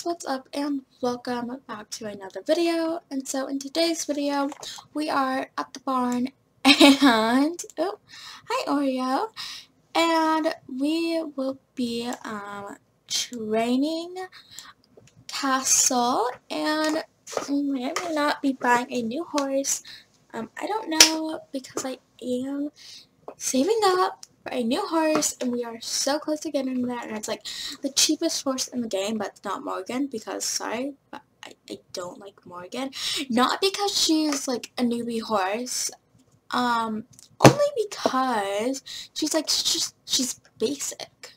guys, what's up and welcome back to another video. And so in today's video, we are at the barn and, oh, hi Oreo. And we will be um, training Castle and I may not be buying a new horse. Um, I don't know because I am saving up for a new horse and we are so close to getting that and it's like the cheapest horse in the game but not Morgan because sorry but I, I don't like Morgan. Not because she's like a newbie horse um only because she's like just she's basic.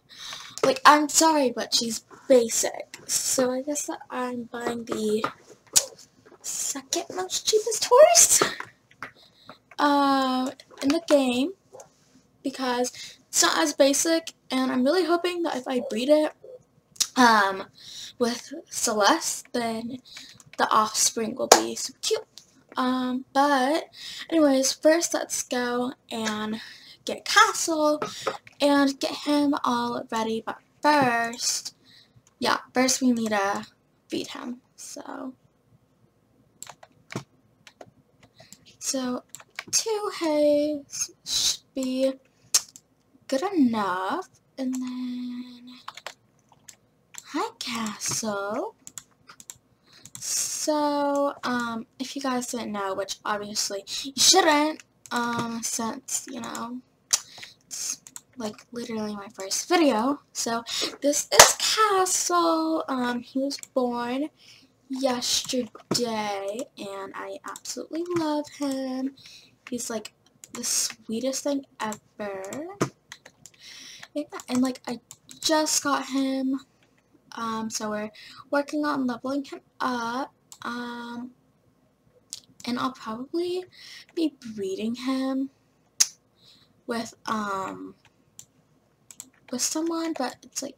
Like I'm sorry but she's basic. So I guess that I'm buying the second most cheapest horse uh, in the game because it's not as basic and I'm really hoping that if I breed it um, with Celeste then the offspring will be so cute. Um, but anyways, first let's go and get Castle and get him all ready. But first, yeah, first we need to feed him. So, so two hays should be good enough. And then, hi Castle. So, um, if you guys didn't know, which obviously you shouldn't, um, since, you know, it's like literally my first video. So, this is Castle. Um, he was born yesterday, and I absolutely love him. He's like the sweetest thing ever. Yeah, and like I just got him. Um, so we're working on leveling him up. Um, and I'll probably be breeding him with um with someone, but it's like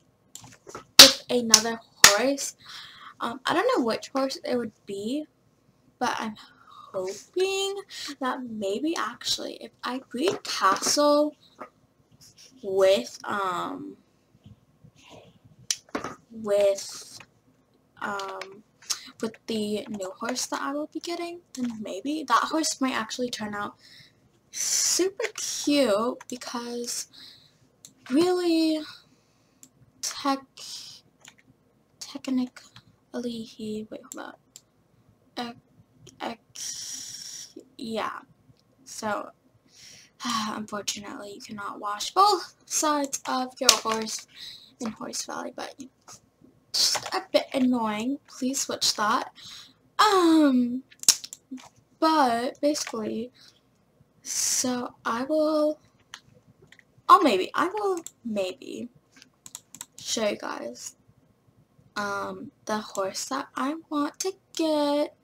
with another horse. Um, I don't know which horse it would be, but I'm hoping that maybe actually if I breed Castle with um with um with the new horse that I will be getting then maybe that horse might actually turn out super cute because really tech technically he wait hold up. Yeah. So unfortunately you cannot wash both sides of your horse in Horse Valley, but just a bit annoying. Please switch that. Um, but basically, so I will, oh maybe, I will maybe show you guys um, the horse that I want to get.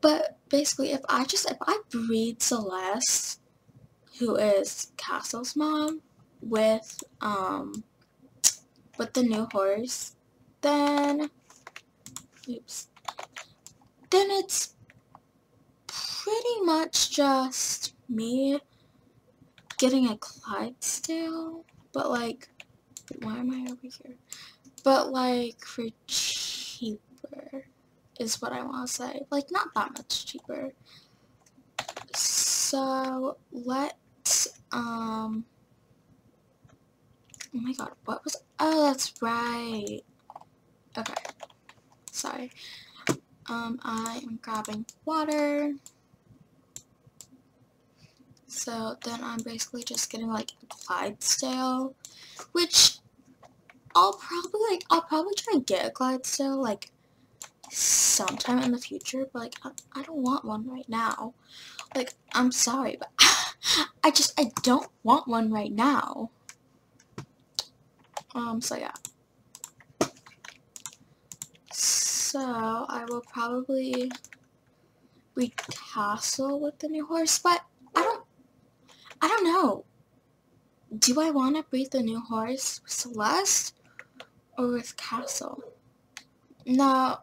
But basically, if I just, if I breed Celeste, who is Castle's mom, with, um, with the new horse, then, oops, then it's pretty much just me getting a Clydesdale, but like, why am I over here? But like, for cheaper is what I want to say. Like, not that much cheaper. So, let's, um, oh my god, what was, oh, that's right. Okay, sorry. Um, I am grabbing water. So then I'm basically just getting like a Clydesdale, which I'll probably like, I'll probably try and get a Clydesdale like sometime in the future, but like I, I don't want one right now. Like I'm sorry, but I just I don't want one right now. Um, so yeah. So I will probably recastle with the new horse, but I don't I don't know. Do I want to breed the new horse with Celeste or with Castle? No,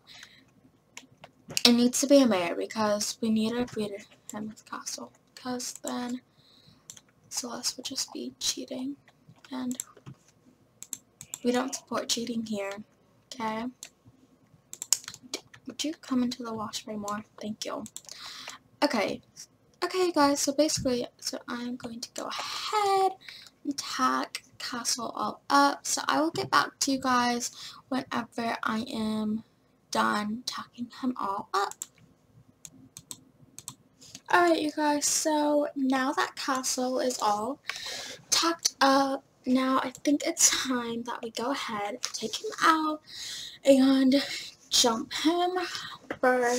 it needs to be a mare because we need to breed him with Castle because then Celeste would just be cheating and we don't support cheating here. Okay. Would you come into the wash bay more? Thank you. Okay. Okay, guys, so basically, so I'm going to go ahead and tack Castle all up. So I will get back to you guys whenever I am done tacking him all up. Alright, you guys, so now that castle is all tucked up, now I think it's time that we go ahead, take him out, and jump him for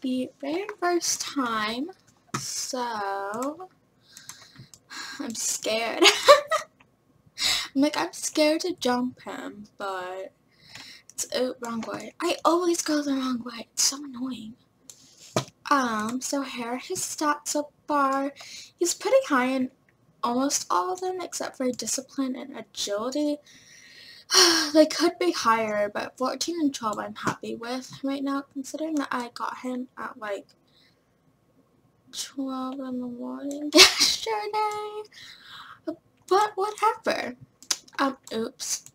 the very first time. So, I'm scared. I'm like, I'm scared to jump him, but the wrong way. I always go the wrong way. It's so annoying. Um, so here are his stats so far. He's pretty high in almost all of them except for discipline and agility. they could be higher, but 14 and 12 I'm happy with right now, considering that I got him at like 12 in the morning yesterday. But whatever. Um, oops.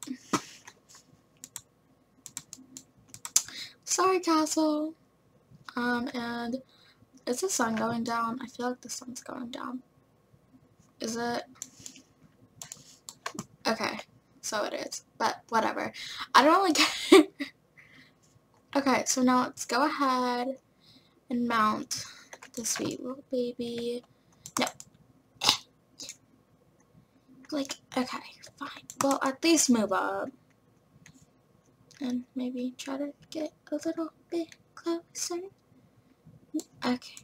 Sorry, Castle. Um, and is the sun going down? I feel like the sun's going down. Is it? Okay, so it is. But whatever. I don't really care. okay, so now let's go ahead and mount the sweet little baby. No. Like, okay, fine. Well, at least move up. And maybe try to get a little bit closer. Okay.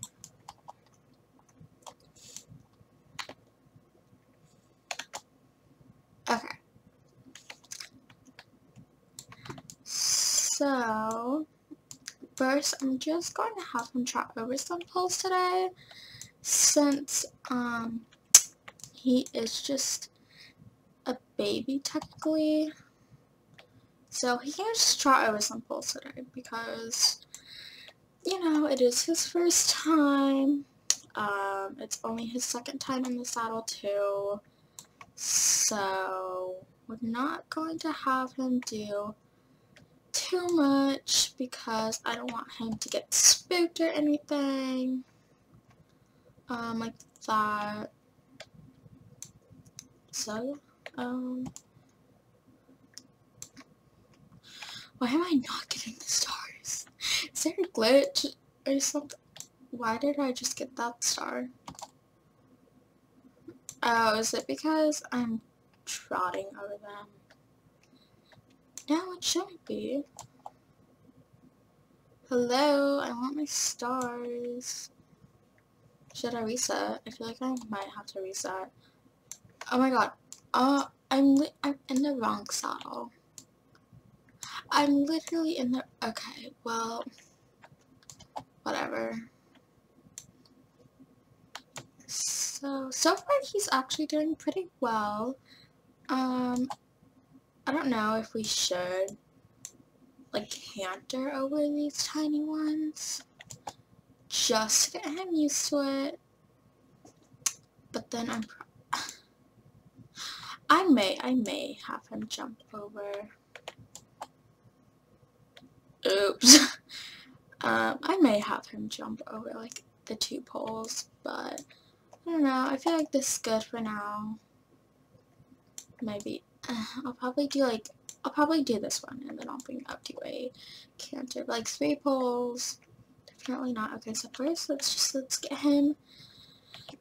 Okay. So, first I'm just going to have him try over some poles today since um he is just a baby technically. So he can just try over some poles today because you know, it is his first time. Um, it's only his second time in the saddle too. So, we're not going to have him do too much because I don't want him to get spooked or anything. Um, like that. So, um, why am I not getting the stars? Is there a glitch or something? Why did I just get that star? Oh, is it because I'm trotting over them? No, it shouldn't be. Hello, I want my stars. Should I reset? I feel like I might have to reset. Oh my god. Uh, I'm, I'm in the wrong saddle. I'm literally in the... Okay, well whatever. So, so far he's actually doing pretty well. Um, I don't know if we should, like, canter over these tiny ones. Just to get him used to it. But then I'm... I may, I may have him jump over. Oops. Um, I may have him jump over like the two poles, but I don't know. I feel like this is good for now. Maybe uh, I'll probably do like I'll probably do this one and then I'll bring up to a canter. Like three poles. Definitely not. Okay, so first let's just let's get him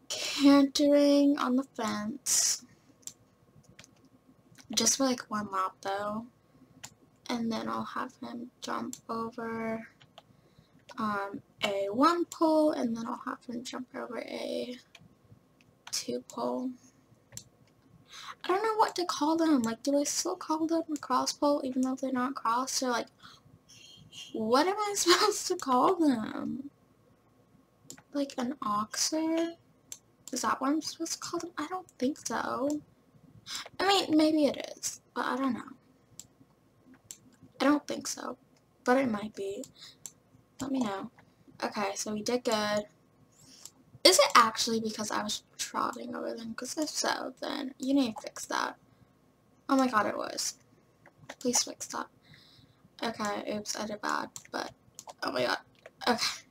cantering on the fence. Just for like one lap though. And then I'll have him jump over um, a one pole and then I'll have him jump over a two pole. I don't know what to call them. Like, do I still call them a cross pole even though they're not crossed? Or like, what am I supposed to call them? Like an oxer? Is that what I'm supposed to call them? I don't think so. I mean, maybe it is, but I don't know. I don't think so, but it might be. Let me know. Okay, so we did good. Is it actually because I was trotting over them? Because if so, then you need to fix that. Oh my god, it was. Please fix that. Okay, oops, I did bad, but, oh my god. Okay.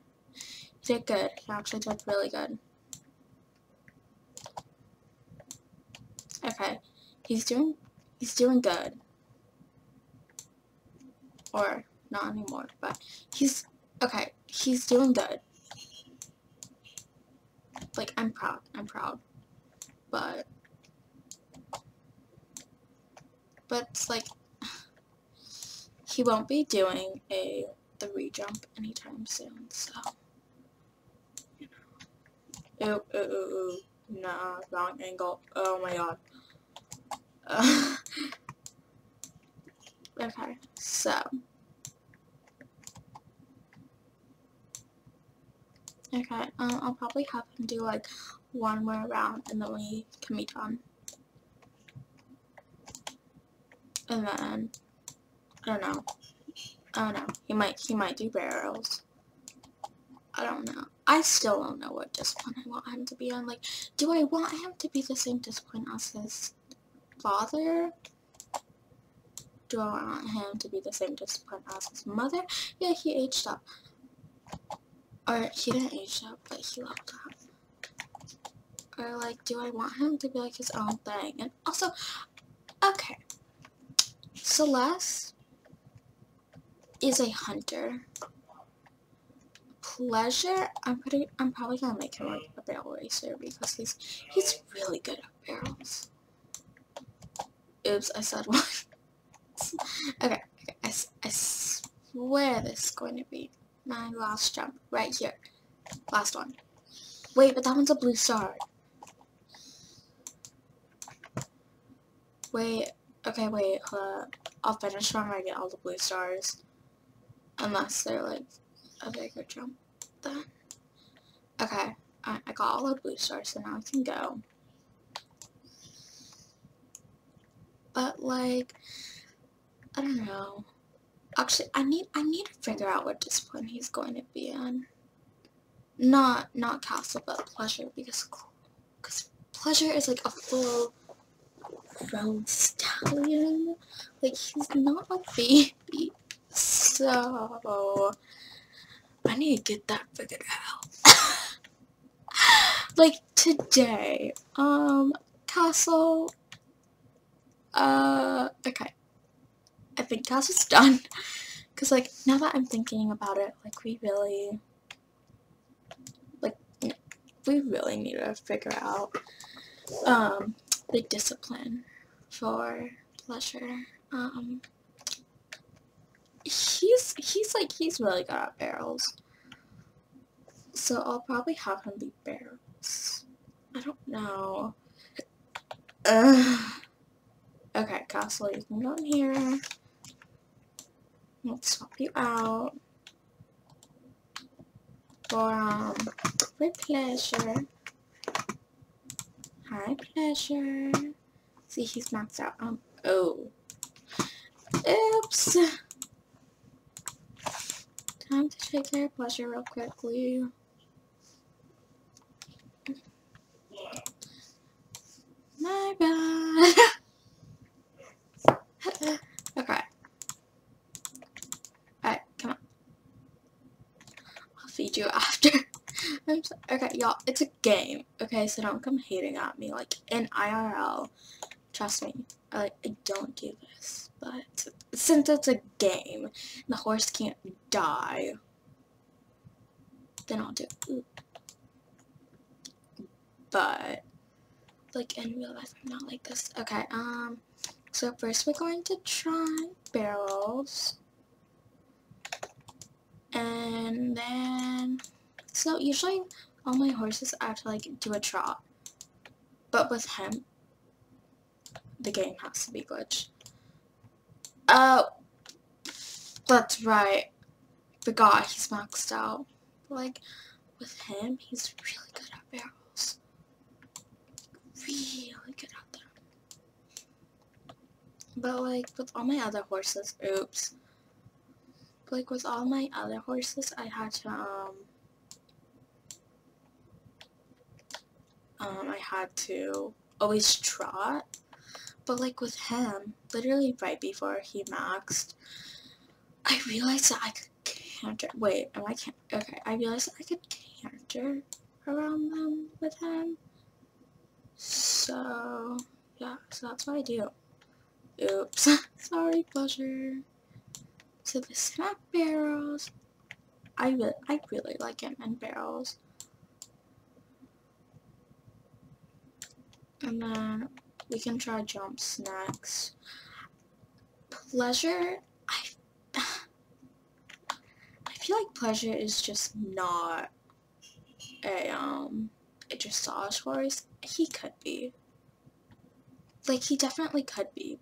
Did good. You actually did really good. Okay. He's doing, he's doing good. Or, not anymore, but he's, okay, he's doing good. Like, I'm proud, I'm proud. But, but it's like, he won't be doing a the jump anytime soon, so you know. Ooh, ooh, ooh, ooh. Nah, wrong angle. Oh my god. Uh, okay, so Okay, um, I'll probably have him do like one more round and then we can be done. And then, I don't know. I don't know. He might, he might do barrels. I don't know. I still don't know what discipline I want him to be on. Like, do I want him to be the same discipline as his father? Do I want him to be the same discipline as his mother? Yeah, he aged up. Or he didn't age up, but he leveled up. Or like, do I want him to be like his own thing? And also, okay. Celeste is a hunter. Pleasure, I'm pretty I'm probably gonna make him like a barrel racer because he's he's really good at barrels. Oops, I said one. okay, okay, I, I swear this is going to be my last jump right here. Last one. Wait, but that one's a blue star. Wait, okay, wait, I'll finish when I get all the blue stars. Unless they're like a bigger jump then. Okay, I, I got all the blue stars, so now I can go. But like, I don't know. Actually, I need I need to figure out what discipline he's going to be in. Not not castle, but pleasure because because pleasure is like a full grown stallion. Like he's not a baby, so I need to get that figured out. like today, um, castle. Uh, okay. I think Castle's done. Because, like, now that I'm thinking about it, like, we really, like, we really need to figure out, um, the discipline for pleasure. Um, he's, he's, like, he's really good at barrels. So I'll probably have him be barrels. I don't know. Ugh. Okay, Castle, you can go in here. Let's swap you out for um for pleasure. Hi pleasure. See he's maxed out. Um oh. Oops. Time to take care of pleasure real quickly. My bad. okay. Feed you after. I'm so, okay, y'all, it's a game, okay, so don't come hating at me, like, in IRL, trust me, I, like, I don't do this, but since it's a game, the horse can't die, then I'll do it. But, like, in real life, I'm not like this. Okay, um, so first we're going to try barrels. And then, so usually all my horses I have to like do a trot. But with him, the game has to be glitched. Oh, that's right. the guy he's maxed out. Like, with him, he's really good at barrels. Really good at them. But like, with all my other horses, oops like with all my other horses, I had to, um, um, I had to always trot. But like with him, literally right before he maxed, I realized that I could canter. Wait, am I can Okay, I realized that I could canter around them with him. So, yeah, so that's what I do. Oops. Sorry, pleasure. So the snap barrels. I really, I really like him in barrels. And then we can try jumps next. Pleasure, I, I feel like pleasure is just not a, um, a dressage horse. He could be. Like, he definitely could be.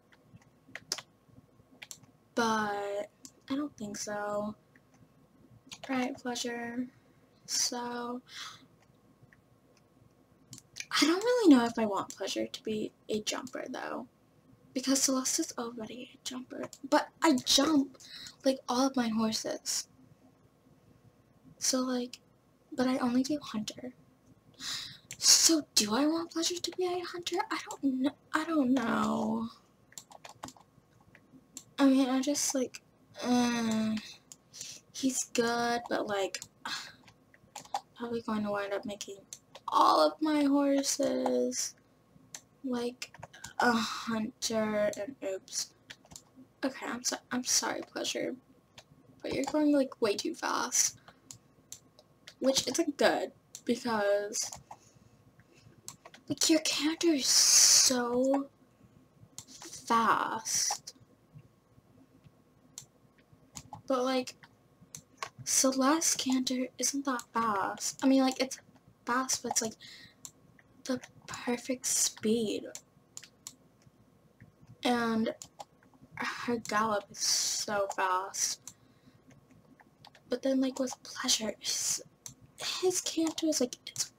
But, I don't think so. Right, pleasure. So, I don't really know if I want Pleasure to be a jumper though. Because Celeste is already a jumper. But I jump like all of my horses. So like, but I only do Hunter. So do I want Pleasure to be a Hunter? I don't know. I don't know. I mean, I just like, uh, he's good, but like, probably going to wind up making all of my horses like a hunter and oops. Okay, I'm so I'm sorry, pleasure, but you're going like way too fast, which isn't good because like your character is so fast, but like Celeste Canter isn't that fast. I mean, like it's fast, but it's like the perfect speed. And her gallop is so fast. But then like with pleasure, his, his canter is like, it's,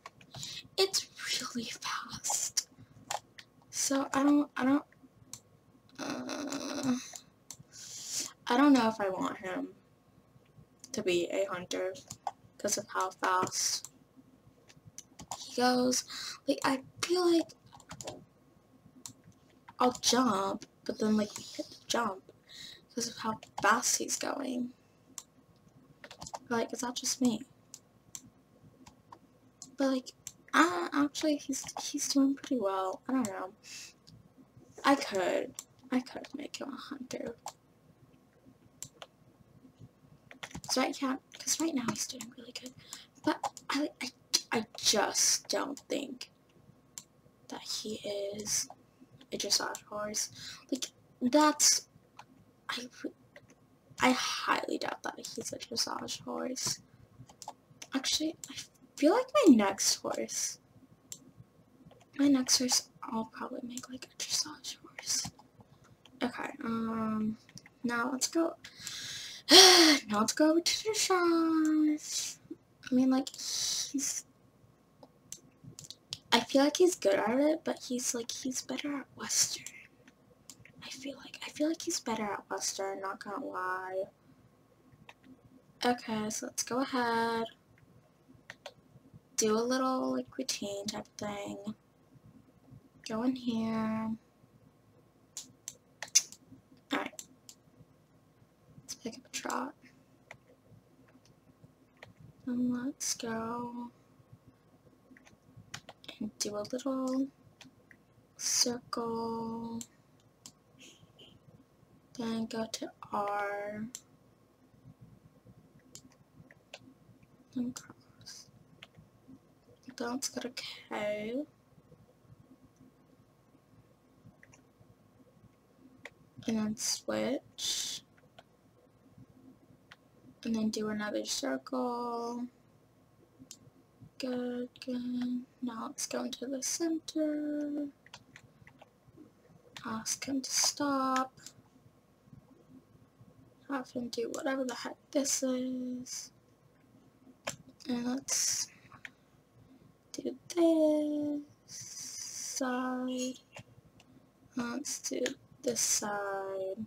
it's really fast. So I don't, I don't, uh, I don't know if I want him to be a hunter because of how fast he goes. Like, I feel like I'll jump, but then, like, hit the jump because of how fast he's going. Like, is that just me? But, like, uh, actually, he's, he's doing pretty well. I don't know. I could. I could make him a hunter. So I can't, because right now he's doing really good. But I, I I just don't think that he is a dressage horse. Like, that's... I, I highly doubt that he's a dressage horse. Actually, I feel like my next horse... My next horse, I'll probably make, like, a dressage horse. Okay, um... Now let's go... now let's go to dressage. I mean, like, he's I feel like he's good at it, but he's like, he's better at Western. I feel like, I feel like he's better at Western, not gonna lie. Okay, so let's go ahead. Do a little, like, routine type thing. Go in here. Alright. Let's pick up a trot. And let's go and do a little circle, then go to R, and cross. Let's go to K, and then switch, and then do another circle, good, good. Now let's go into the center. Ask him to stop. Have him do whatever the heck this is. And let's do this side. Let's do this side.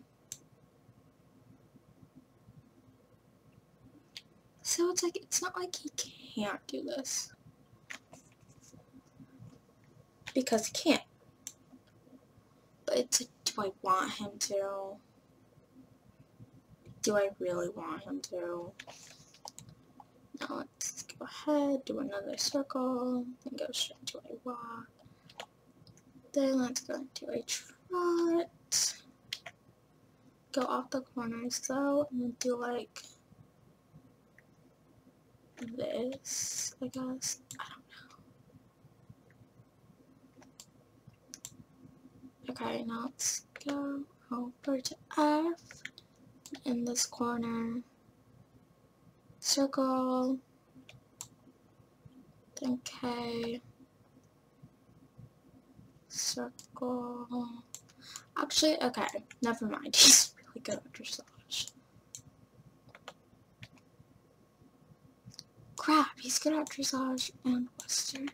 So it's like, it's not like he can't do this. Because he can't. But it's like, do I want him to? do I really want him to? Now let's go ahead, do another circle, then go straight to a walk. Then let's go into a trot. Go off the corners though, and do like this, I guess. I don't know. Okay, now let's go over to F in this corner. Circle. Then K. Circle. Actually, okay, never mind. He's really good at dressage. Crap, he's good at dressage and western.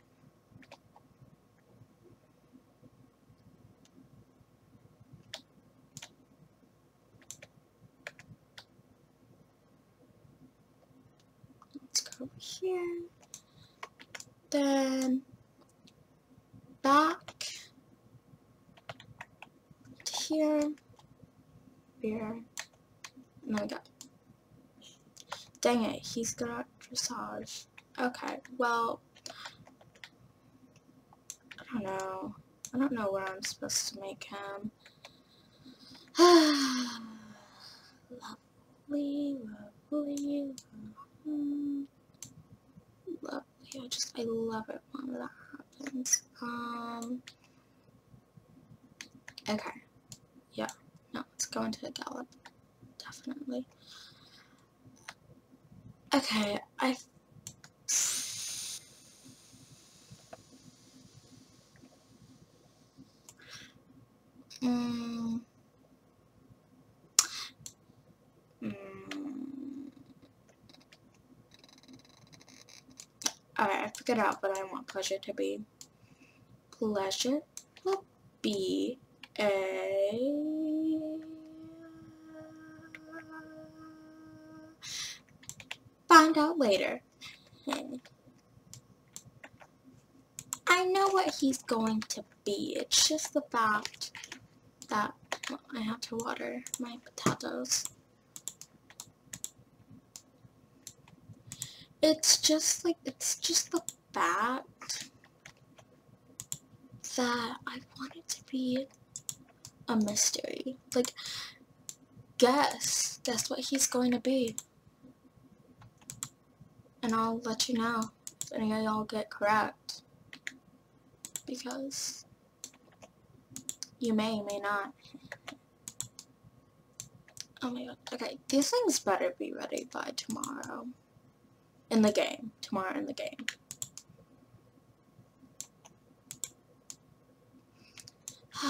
Let's go over here. Then back to here, here, and then we go. Dang it, he's at dressage. Okay, well, I don't know. I don't know where I'm supposed to make him. lovely, lovely, lovely, lovely. I just, I love it when that happens. Um, okay, yeah, no, let's go into the gallop, definitely. Okay, I Mm. Mm. Alright, I figured out what I want pleasure to be. Pleasure will be a... Find out later. I know what he's going to be. It's just the fact that I have to water my potatoes. It's just like, it's just the fact that I want it to be a mystery. Like, guess, guess what he's going to be. And I'll let you know if any of y'all get correct. Because you may, may not. Oh my god. Okay, these things better be ready by tomorrow. In the game. Tomorrow in the game.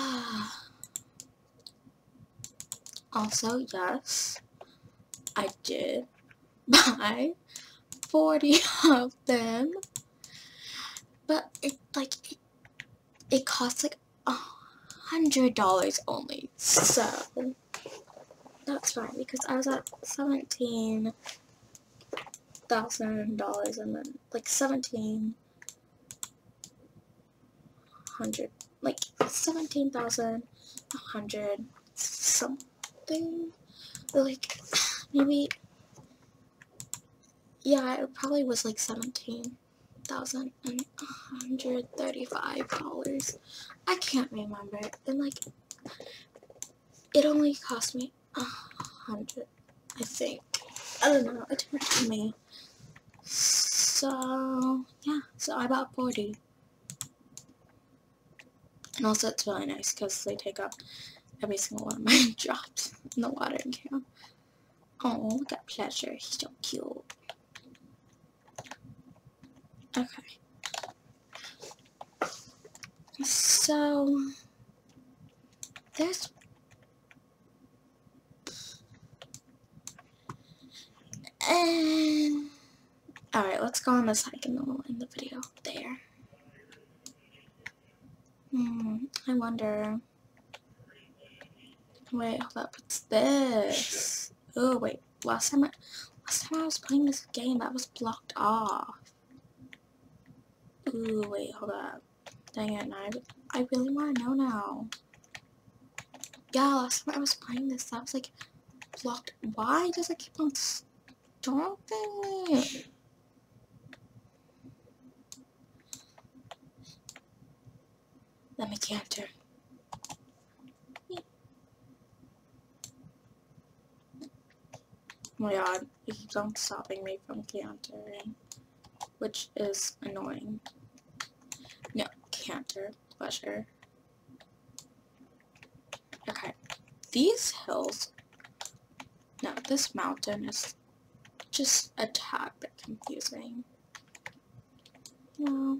also, yes, I did buy 40 of them. But it, like, it, it costs like, a hundred dollars only. So that's fine because I was at seventeen thousand dollars and then like seventeen hundred like seventeen thousand a hundred something like maybe yeah it probably was like seventeen thousand and hundred thirty-five dollars. I can't remember. And like, it only cost me a hundred, I think. I don't know. It tell me. So yeah. So I bought forty. And also it's really nice because they take up every single one of my drops in the watering can. Oh, look at Pleasure. He's so cute. Okay. So, there's and alright, let's go on this hike and then we'll end the video there. Hmm, I wonder. Wait, hold up, what's this? Oh wait, last time I last time I was playing this game that was blocked off. Ooh, wait, hold up. Dang it, I, I really want to know now. Yeah, last time I was playing this, that was like blocked. Why does it keep on stopping? Let me canter. Oh my god, it keeps on stopping me from cantering, which is annoying. No, canter, pleasure. Okay, these hills, no, this mountain is just a tad bit confusing. No,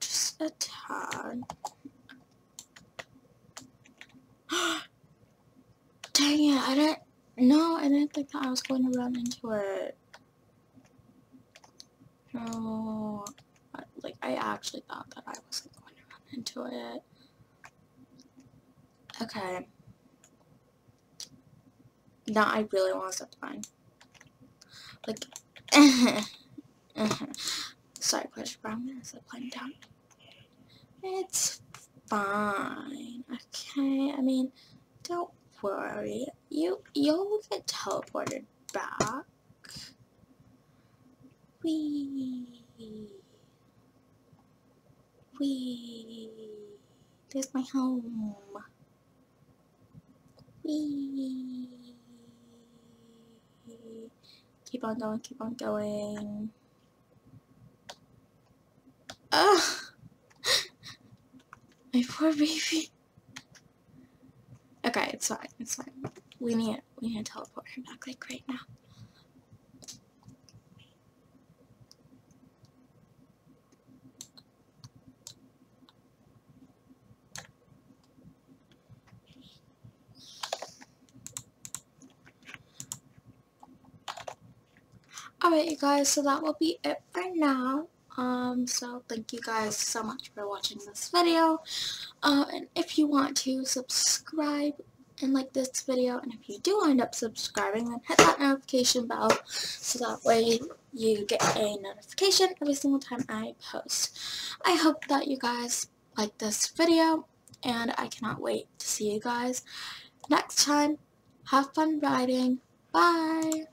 just a tad. Dang it, I didn't no, I didn't think that I was going to run into it. Like, I actually thought that I wasn't going to run into it. Okay. Now I really want to zip line. Like, sorry, Clash, but I'm going to zip line down. It's fine. Okay, I mean, don't worry. You you'll get teleported back. Wee Wee There's my home. Wee Keep on going, keep on going. Ugh! My poor baby. Okay, it's fine. It's fine. We need we need to teleport him back like right now. Alright you guys, so that will be it for now. Um, so thank you guys so much for watching this video. Uh, and if you want to subscribe and like this video, and if you do end up subscribing, then hit that notification bell so that way you get a notification every single time I post. I hope that you guys like this video, and I cannot wait to see you guys next time. Have fun riding. Bye!